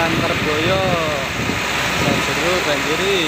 Kawasan Merboyo Banjir banjiri.